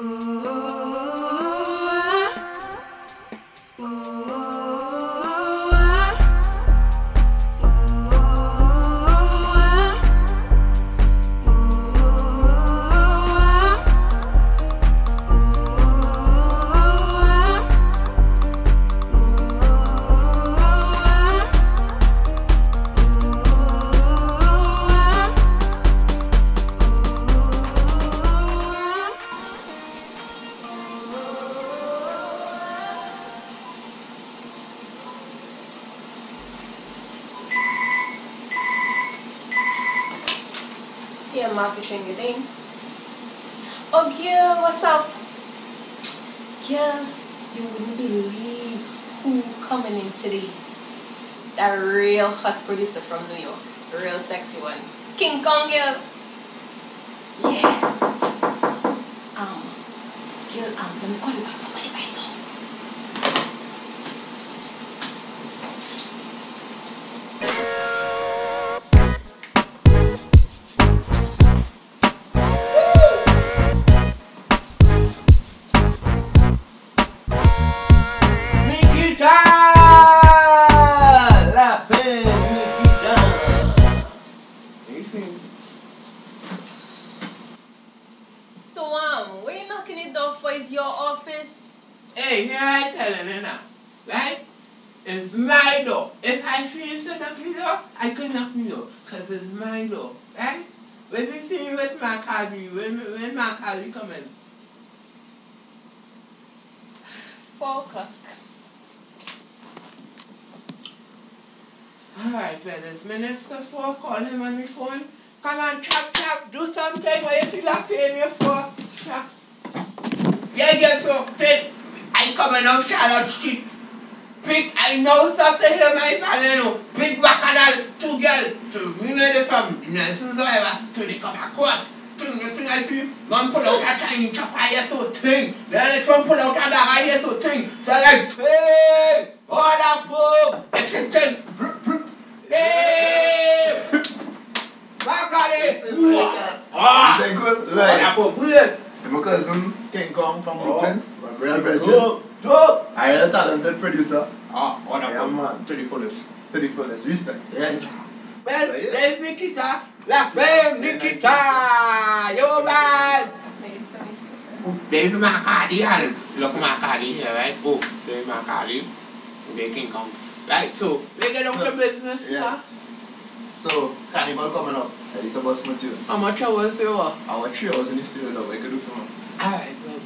Ooh. Yeah, marketing thing. Oh, girl, what's up? Girl, you wouldn't believe who coming in today. That real hot producer from New York. A Real sexy one. King Kong, girl. Yeah. Um, girl, um, let me call you back. Is your office? Hey, here I tell you now, right? It's my door. If I knock the door, I can knock the door, because it's my door, right? When you see me with my cardi, when, when my cardi come in, Four o'clock. Alright, well, it's Minister 4, call him on the phone. Come on, chop, chop, do something what you feel like paying you for. Chop. Yenge from Pitt. I coming up Charlotte Street. Pitt, I know something here, my paleno. Pitt Bacchanal, two girls. To me, know the family, nothing so ever. So they come across. thing, the thing I feel, man pull out a chain, e chop e, ah! a here so thing. Then it one pull out a dagger here so thing. So like, hey, what up, bro? It's a thing. Hey! Back on it! It's a good, like, what up, bro? My cousin King Kong from Oh. Brooklyn, my real Belgian. Dope, dope. I am a talented producer Ah, order Yeah, for, man. to the fullest. to the fullest respect. Yeah. Well, So, yeah. there's Nikita. La fame, Yeah, nice Nikita! Yo, man! Maybe some issues. There's my card here. Look my card here, right? Oh, there's my card here. They can come. Right, so, we get on So, to business yeah. now. So carnival coming up. Ready to bust my tune. How much I was there? Our three hours in the studio now. What could do for me? Alright, well,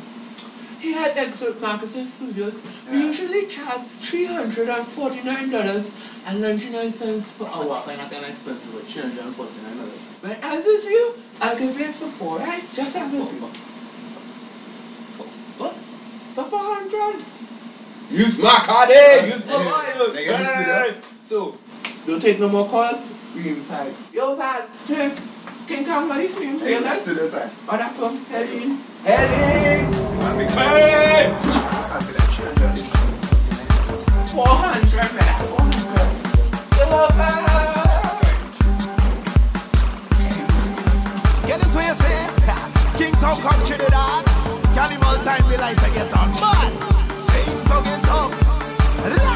he had Exit Marketing Studios. We Yeah. usually charge $349.99 per Oh, hour. I find that kind of expensive. Like three hundred and forty nine dollars. But as with you, I'll give it for four, right? Just as with you. What? For 400 Use my card, eh? Use my card. they get this to that. So, don't take no more calls. We in. Yo, man, Tiff, can come by you soon. Hey, let's do the time. Oh, that come. Head in. Head in. Man, we Hey! can't be like three hundred and forty nine dollars. 400, man. 400. Yo, man. Get this way you say? King Kong come Trinidad. Carnival time we like to get on. Mad. King Kong get up. Rah!